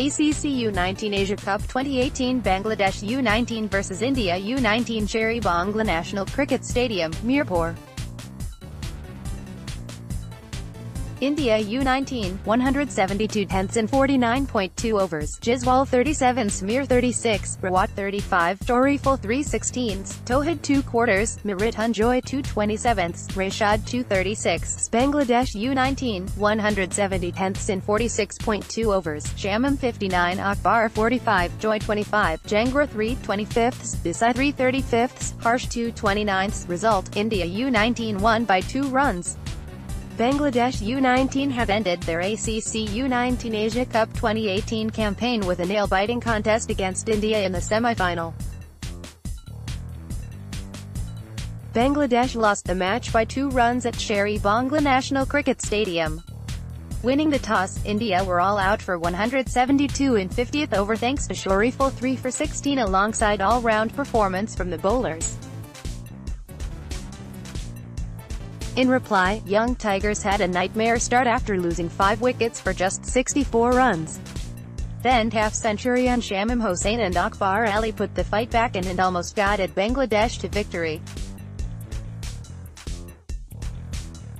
ACC U19 Asia Cup 2018 Bangladesh U19 vs India U19 Sher-e-Bangla National Cricket Stadium, Mirpur. India U19, 172 tenths and 49.2 overs, Jiswal 37 Sameer 36, Rawat 35, Shoriful 3 16ths, Towhid 2 quarters, Mrittunjoy 2 27ths, Rishad 2 36, Bangladesh U19, 170 tenths and 46.2 overs, Shamim 59 Akbar 45, Joy 25, Jangra 3 25ths, Desai 3 35ths, Harsh 2 29ths, result, India U19 won by 2 runs. Bangladesh U19 have ended their ACC U19 Asia Cup 2018 campaign with a nail-biting contest against India in the semi-final. Bangladesh lost the match by two runs at Sher-e-Bangla National Cricket Stadium. Winning the toss, India were all out for 172 in 50th over thanks to Shoriful 3 for 16 alongside all-round performance from the bowlers. In reply, young Tigers had a nightmare start after losing five wickets for just 64 runs. Then half-century on Shamim Hossain and Akbar Ali put the fight back in and almost guided Bangladesh to victory.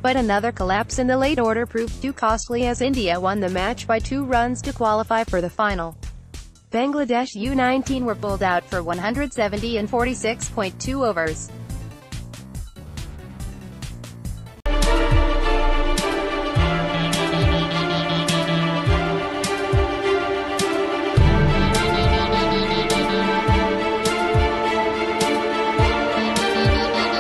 But another collapse in the late order proved too costly as India won the match by two runs to qualify for the final. Bangladesh U-19 were pulled out for 170 and 46.2 overs.